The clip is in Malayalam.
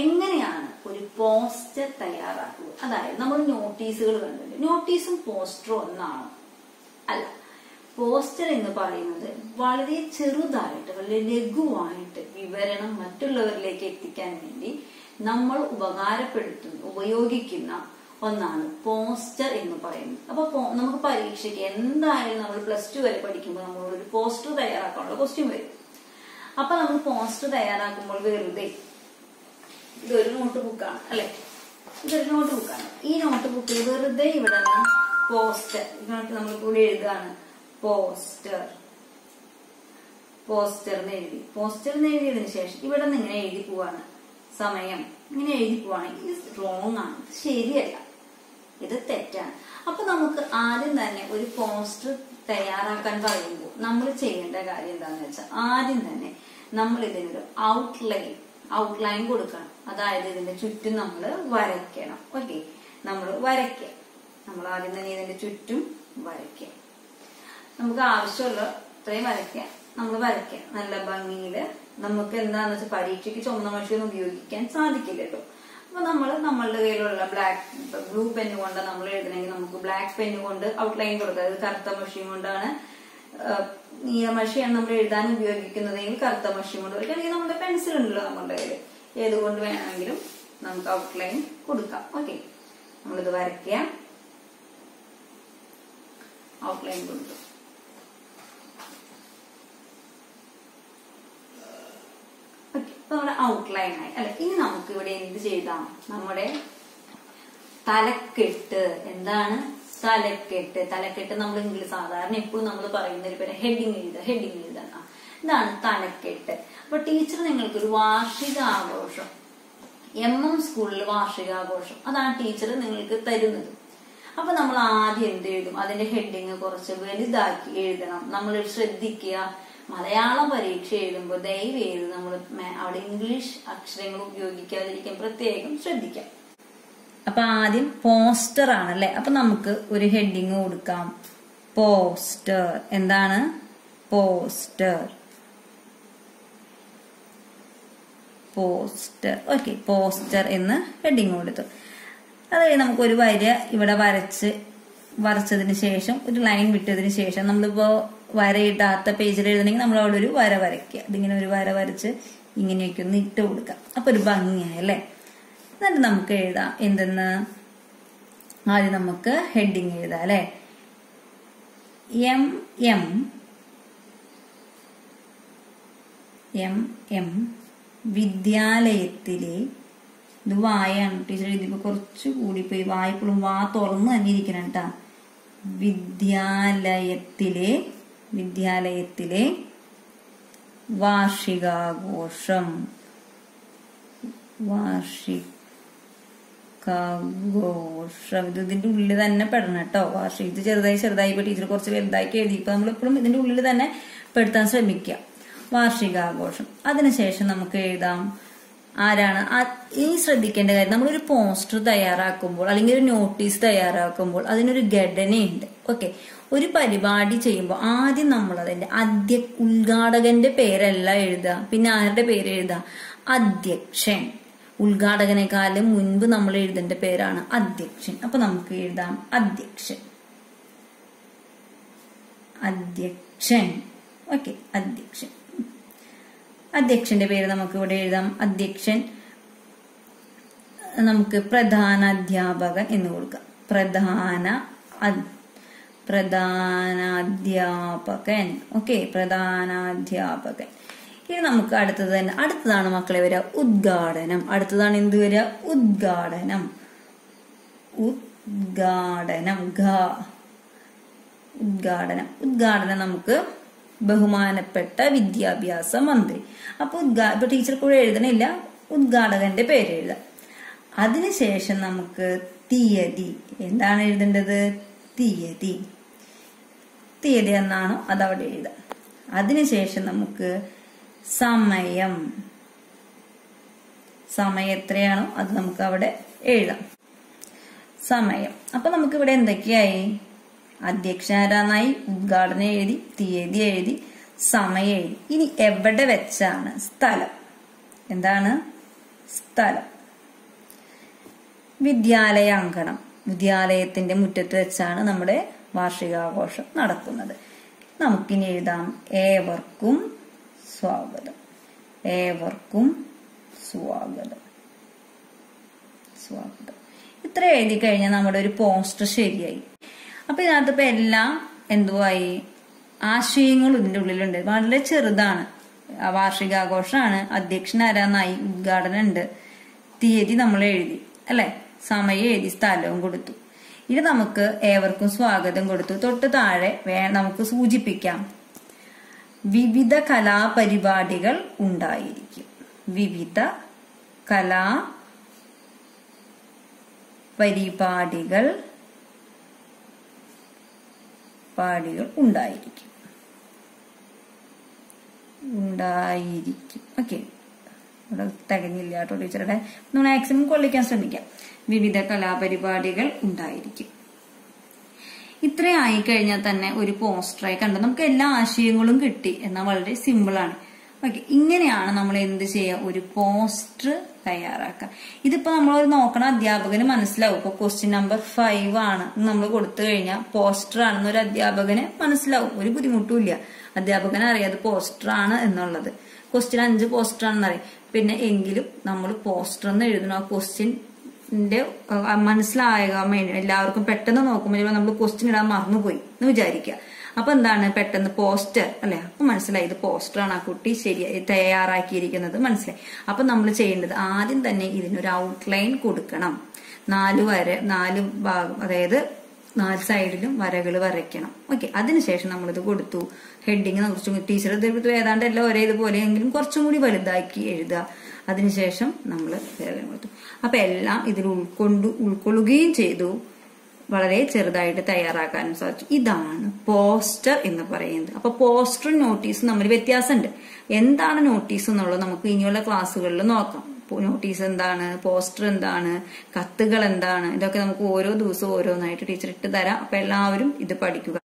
എങ്ങനെയാണ് ഒരു പോസ്റ്റർ തയ്യാറാക്കുക അതായത് നമ്മൾ നോട്ടീസുകൾ കണ്ടിട്ടുണ്ട് നോട്ടീസും പോസ്റ്ററും ഒന്നാണ്. അല്ല പോസ്റ്റർ എന്ന് പറയുന്നത് വളരെ ചെറുതായിട്ട് വളരെ ലഘുവായിട്ട് വിവരണം മറ്റുള്ളവരിലേക്ക് എത്തിക്കാൻ വേണ്ടി നമ്മൾ ഉപകാരപ്പെടുത്തുന്ന ഉപയോഗിക്കുന്ന ഒന്നാണ് പോസ്റ്റർ എന്ന് പറയുന്നത്. അപ്പൊ നമുക്ക് പരീക്ഷയ്ക്ക് എന്തായാലും നമ്മൾ പ്ലസ് ടു വരെ പഠിക്കുമ്പോൾ നമ്മളൊരു പോസ്റ്റർ തയ്യാറാക്കാനുള്ള ക്വസ്റ്റ്യൻ വരും. അപ്പൊ നമ്മൾ പോസ്റ്റർ തയ്യാറാക്കുമ്പോൾ വെറുതെ ഇതൊരു നോട്ട് ബുക്കാണ് അല്ലെ? ഇതൊരു നോട്ട് ബുക്കാണ് ഈ നോട്ട് ബുക്കിൽ വെറുതെ ഇവിടെ പോസ്റ്റർ ഇതിനകത്ത് നമ്മൾ കൂടി എഴുതുകയാണ്. പോസ്റ്റർ പോസ്റ്റർ എന്ന് എഴുതി പോസ്റ്റർ എന്ന് എഴുതിയതിനു ശേഷം ഇവിടെ നിന്ന് ഇങ്ങനെ എഴുതി പോവാണ്. സമയം. ഇങ്ങനെ എഴുതി പോവാണ്. ഇത് റോങ് ആണ്. ശരിയല്ല. ഇത് തെറ്റാണ്. അപ്പൊ നമുക്ക് ആദ്യം തന്നെ ഒരു പോസ്റ്റർ തയ്യാറാക്കാൻ പറയുമ്പോൾ നമ്മൾ ചെയ്യേണ്ട കാര്യം എന്താണെന്ന് വെച്ചാൽ ആദ്യം തന്നെ നമ്മൾ ഇതിനൊരു ഔട്ട്ലൈൻ ഔട്ട്ലൈൻ കൊടുക്കണം. അതായത് ഇതിന്റെ ചുറ്റും നമ്മൾ വരയ്ക്കണം. ഓക്കെ നമ്മൾ വരയ്ക്കുക. നമ്മൾ ആദ്യം തന്നെ ഇതിന്റെ ചുറ്റും വരയ്ക്കുക. നമുക്ക് ആവശ്യമുള്ള ഇത്രയും വരയ്ക്കുക. നമ്മൾ വരയ്ക്കുക. നല്ല ഭംഗിയിൽ നമുക്ക് എന്താന്ന് വെച്ചാൽ പരീക്ഷയ്ക്ക് ചുമന്ന മഷിയൊന്നും ഉപയോഗിക്കാൻ സാധിക്കില്ലല്ലോ. അപ്പൊ നമ്മൾ നമ്മളുടെ കയ്യിലുള്ള ബ്ലാക്ക് ബ്ലൂ പെന്ന് കൊണ്ട് നമ്മൾ എഴുതണമെങ്കിൽ നമുക്ക് ബ്ലാക്ക് പെന്ന് കൊണ്ട് ഔട്ട്ലൈൻ കൊടുക്കുക. അത് കറുത്ത മഷീൻ കൊണ്ടാണ് നീല മഷിയാണ് നമ്മൾ എഴുതാൻ ഉപയോഗിക്കുന്നതെങ്കിൽ കറുത്ത മഷി കൊണ്ട് അല്ലെങ്കിൽ നമ്മുടെ പെൻസിൽ ഉണ്ടല്ലോ നമ്മുടെ കയ്യിൽ ഏതുകൊണ്ട് വേണമെങ്കിലും നമുക്ക് ഔട്ട്ലൈൻ കൊടുക്കാം. ഓക്കെ നമ്മളിത് വരയ്ക്കുക. ഔട്ട്ലൈൻ അപ്പൊ നമ്മുടെ ഔട്ട്ലൈൻ ആയി. അല്ലെ ഇനി നമുക്ക് ഇവിടെ എന്ത് ചെയ്താം? നമ്മുടെ തലക്കെട്ട് എന്താണ് തലക്കെട്ട്. തലക്കെട്ട് നമ്മൾ ഇംഗ്ലീഷ് സാധാരണ എപ്പോഴും നമ്മൾ പറയുന്ന ഒരു പേര് ഹെഡിങ് എഴുതുക ഹെഡിങ് എഴുതുക. ആ, ഇതാണ് തലക്കെട്ട്. അപ്പൊ ടീച്ചർ നിങ്ങൾക്ക് ഒരു വാർഷികാഘോഷം എം എം സ്കൂളിൽ വാർഷികാഘോഷം. അതാണ് ടീച്ചർ നിങ്ങൾക്ക് തരുന്നത്. അപ്പൊ നമ്മൾ ആദ്യം എന്ത് എഴുതും? അതിന്റെ ഹെഡിങ് കുറച്ച് വലുതാക്കി എഴുതണം. നമ്മൾ ശ്രദ്ധിക്കുക. മലയാളം പരീക്ഷ എഴുതുമ്പോൾ ദയവ് ചെയ്ത് നമ്മൾ അവിടെ ഇംഗ്ലീഷ് അക്ഷരങ്ങൾ ഉപയോഗിക്കാതിരിക്കാൻ പ്രത്യേകം ശ്രദ്ധിക്കാം. അപ്പൊ ആദ്യം പോസ്റ്റർ ആണല്ലേ? അപ്പൊ നമുക്ക് ഒരു ഹെഡിങ് കൊടുക്കാം. പോസ്റ്റർ. എന്താണ്? പോസ്റ്റർ. പോസ്റ്റർ. ഓക്കെ പോസ്റ്റർ എന്ന് ഹെഡിങ് കൊടുത്തു. അത് നമുക്ക് ഒരു വര ഇവിടെ വരച്ച് വരച്ചതിന് ശേഷം ഒരു ലൈൻ വിട്ടതിന് ശേഷം നമ്മളിപ്പോ വരയിടാത്ത പേജിൽ എഴുതണമെങ്കിൽ നമ്മൾ അവിടെ ഒരു വര വരയ്ക്കുക. ഇതിങ്ങനെ ഒരു വര വരച്ച് ഇങ്ങനെയൊക്കെ ഒന്ന് ഇട്ട് കൊടുക്കാം. അപ്പൊ ഒരു ഭംഗിയായി അല്ലേ? എന്നിട്ട് നമുക്ക് എഴുതാം. എന്തെന്ന്? ആദ്യം നമുക്ക് ഹെഡിങ് എഴുതാം അല്ലെ? എം എം എം എം വിദ്യാലയത്തിലെ ഇത് വായാണ്. ടീച്ചർ എഴുതിയപ്പോൾ കുറച്ച് പോയി വായ്പളും വാ തുറന്ന് തന്നെ ഇരിക്കണം കേട്ടാ വിദ്യാലയത്തിലെ വിദ്യാലയത്തിലെ വാർഷികാഘോഷം. ഇതിന്റെ ഉള്ളിൽ തന്നെ പെടണം കേട്ടോ. വാർഷിക ഇത് ചെറുതായി ചെറുതായി ഇപ്പൊ ടീച്ചർ കുറച്ച് വലുതാക്കി എഴുതി. ഇപ്പൊ നമ്മളിപ്പോഴും ഇതിന്റെ ഉള്ളിൽ തന്നെ പെടുത്താൻ ശ്രമിക്കുക. വാർഷികാഘോഷം. അതിനുശേഷം നമുക്ക് എഴുതാം. ആരാണ്? ഇനി ശ്രദ്ധിക്കേണ്ട കാര്യം നമ്മളൊരു പോസ്റ്റർ തയ്യാറാക്കുമ്പോൾ അല്ലെങ്കിൽ ഒരു നോട്ടീസ് തയ്യാറാക്കുമ്പോൾ അതിനൊരു ഘടനയുണ്ട്. ഓക്കെ ഒരു പരിപാടി ചെയ്യുമ്പോൾ ആദ്യം നമ്മൾ അതിന്റെ അധ്യ ഉദ്ഘാടകന്റെ പേരല്ല എഴുതുക. പിന്നെ ആരുടെ പേര് എഴുതുക? അധ്യക്ഷൻ. ഉദ്ഘാടകനേക്കാളും മുൻപ് നമ്മൾ എഴുതേണ്ട പേരാണ് അധ്യക്ഷൻ. അപ്പൊ നമുക്ക് എഴുതാം. അധ്യക്ഷൻ. അധ്യക്ഷൻ. ഓക്കെ അധ്യക്ഷൻ. അധ്യക്ഷന്റെ പേര് നമുക്ക് ഇവിടെ എഴുതാം. അധ്യക്ഷൻ. നമുക്ക് പ്രധാന അധ്യാപകൻ എന്ന് കൊടുക്കാം. പ്രധാന പ്രധാനാധ്യാപകൻ. ഓക്കെ പ്രധാനാധ്യാപകൻ. ഇനി നമുക്ക് അടുത്തത് തന്നെ. അടുത്തതാണ് മക്കളെ വരിക ഉദ്ഘാടനം. അടുത്തതാണ് എന്ത് വരിക? ഉദ്ഘാടനം. ഉദ്ഘാടനം. ഉദ്ഘാടനം. ഉദ്ഘാടനം നമുക്ക് ബഹുമാനപ്പെട്ട വിദ്യാഭ്യാസ മന്ത്രി. അപ്പൊ ഉദ്ഘാ ഇപ്പൊ ടീച്ചർ കൂടെ എഴുതണില്ല ഉദ്ഘാടകന്റെ പേര് എഴുതാം. അതിനുശേഷം നമുക്ക് തീയതി. എന്താണ് എഴുതേണ്ടത്? തീയതി. തീയതി എന്നാണോ അതവിടെ എഴുതാം. അതിനുശേഷം നമുക്ക് സമയം. സമയം എത്രയാണോ അത് നമുക്ക് അവിടെ എഴുതാം. സമയം. അപ്പൊ നമുക്ക് ഇവിടെ എന്തൊക്കെയായി അധ്യക്ഷനാരാന്നായി ഉദ്ഘാടനം എഴുതി തീയതി എഴുതി സമയം എഴുതി. ഇനി എവിടെ വെച്ചാണ്? സ്ഥലം. എന്താണ്? സ്ഥലം. വിദ്യാലയ അങ്കണം വിദ്യാലയത്തിന്റെ മുറ്റത്ത് വെച്ചാണ് നമ്മുടെ വാർഷികാഘോഷം നടക്കുന്നത്. നമുക്കിനി എഴുതാം. ഏവർക്കും സ്വാഗതം. ഏവർക്കും സ്വാഗതം. സ്വാഗതം. ഇത്ര എഴുതി കഴിഞ്ഞാൽ നമ്മുടെ ഒരു പോസ്റ്റർ ശരിയായി. അപ്പൊ ഇതിനകത്ത് ഇപ്പൊ എല്ലാം എന്തുവായി ആശയങ്ങളും ഇതിന്റെ ഉള്ളിലുണ്ട്. വളരെ ചെറുതാണ്. വാർഷികാഘോഷമാണ്. അധ്യക്ഷൻ ആരാന്നായി? ഉദ്ഘാടനം ഉണ്ട് തീയതി നമ്മൾ എഴുതി. അല്ലെ? സമയം എഴുതി സ്ഥലവും കൊടുത്തു. ഇനി നമുക്ക് ഏവർക്കും സ്വാഗതം കൊടുത്തു. തൊട്ട് താഴെ വേ നമുക്ക് സൂചിപ്പിക്കാം. വിവിധ കലാപരിപാടികൾ ഉണ്ടായിരിക്കും. വിവിധ കലാ പരിപാടികൾ പാടികൾ ഉണ്ടായിരിക്കും. ഉണ്ടായിരിക്കും. ഓക്കെ. ഇവിടെ തികഞ്ഞില്ല കേട്ടോ ടീച്ചറുടെ നമ്മൾ മാക്സിമം കൊള്ളിക്കാൻ ശ്രമിക്കാം. വിവിധ കലാപരിപാടികൾ ഉണ്ടായിരിക്കും. ഇത്രയും ആയി കഴിഞ്ഞാൽ തന്നെ ഒരു പോസ്റ്ററായി കണ്ടു നമുക്ക് എല്ലാ ആശയങ്ങളും കിട്ടി എന്നാൽ വളരെ സിമ്പിളാണ് ഓക്കെ ഇങ്ങനെയാണ് നമ്മൾ എന്ത് ചെയ്യുക? ഒരു പോസ്റ്റർ തയ്യാറാക്കുക. ഇതിപ്പോ നമ്മൾ നോക്കണ അധ്യാപകന് മനസ്സിലാവും. ഇപ്പൊ ക്വസ്റ്റ്യൻ നമ്പർ ഫൈവ് ആണ്. നമ്മൾ കൊടുത്തു കഴിഞ്ഞാൽ പോസ്റ്റർ ആണെന്ന് ഒരു അധ്യാപകന് മനസ്സിലാവും. ഒരു ബുദ്ധിമുട്ടും ഇല്ല. അധ്യാപകന് അറിയാതെ പോസ്റ്റർ ആണ് എന്നുള്ളത്. ക്വസ്റ്റ്യൻ അഞ്ച് പോസ്റ്റർ ആണെന്ന് അറിയാം പിന്നെ എങ്കിലും നമ്മൾ പോസ്റ്റർ എന്ന് എഴുതണം. ആ ക്വസ്റ്റ്യന്റെ മനസ്സിലാകാൻ വേണ്ടി എല്ലാവർക്കും പെട്ടെന്ന് നോക്കുമ്പോൾ നമ്മൾ ക്വസ്റ്റ്യൻ ഇടാൻ മറന്നുപോയി എന്ന് വിചാരിക്കുക അപ്പൊ എന്താണ് പെട്ടെന്ന് പോസ്റ്റർ അല്ലെ? അപ്പൊ മനസ്സിലായി ഇത് പോസ്റ്ററാണ് ആ കുട്ടി ശരി തയ്യാറാക്കിയിരിക്കുന്നത്. മനസ്സിലായി. അപ്പൊ നമ്മൾ ചെയ്യേണ്ടത് ആദ്യം തന്നെ ഇതിനൊരു ഔട്ട്ലൈൻ കൊടുക്കണം. നാല് വര നാല് ഭാഗം അതായത് നാല് സൈഡിലും വരകൾ വരയ്ക്കണം. ഓക്കെ അതിനുശേഷം നമ്മളിത് കൊടുത്തു. ഹെഡിങ് കുറച്ചും ടീച്ചർ ഏതാണ്ട് എല്ലാം ഒരേ ഇതുപോലെയെങ്കിലും കുറച്ചും കൂടി വലുതാക്കി എഴുതുക. അതിനുശേഷം നമ്മൾ വരകൾ കൊടുത്തു അപ്പൊ എല്ലാം ഇതിൽ ഉൾക്കൊണ്ടു ഉൾക്കൊള്ളുകയും ചെയ്തു. വളരെ ചെറുതായിട്ട് തയ്യാറാക്കാനും സാധിച്ചു. ഇതാണ് പോസ്റ്റർ എന്ന് പറയുന്നത്. അപ്പൊ പോസ്റ്ററും നോട്ടീസും നമ്മൾ വ്യത്യാസമുണ്ട്. എന്താണ് നോട്ടീസ് എന്നുള്ളത് നമുക്ക് ഇനിയുള്ള ക്ലാസ്സുകളിൽ നോക്കാം. നോട്ടീസ് എന്താണ്? പോസ്റ്റർ എന്താണ്? കത്തുകൾ എന്താണ്? ഇതൊക്കെ നമുക്ക് ഓരോ ദിവസവും ഓരോന്നായിട്ട് ടീച്ചർ ഇട്ട് തരാം. അപ്പൊ എല്ലാവരും ഇത് പഠിക്കുക.